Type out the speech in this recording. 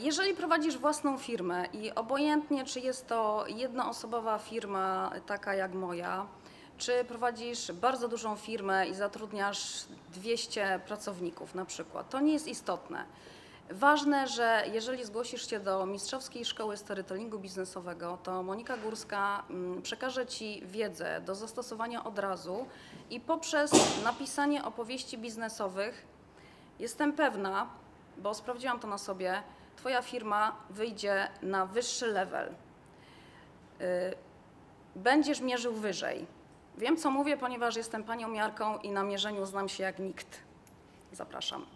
Jeżeli prowadzisz własną firmę i obojętnie, czy jest to jednoosobowa firma, taka jak moja, czy prowadzisz bardzo dużą firmę i zatrudniasz 200 pracowników na przykład, to nie jest istotne. Ważne, że jeżeli zgłosisz się do Mistrzowskiej Szkoły Storytellingu Biznesowego, to Monika Górska mm, przekaże Ci wiedzę do zastosowania od razu i poprzez napisanie opowieści biznesowych Jestem pewna, bo sprawdziłam to na sobie, Twoja firma wyjdzie na wyższy level. Y, Będziesz mierzył wyżej. Wiem, co mówię, ponieważ jestem panią miarką i na mierzeniu znam się jak nikt. Zapraszam.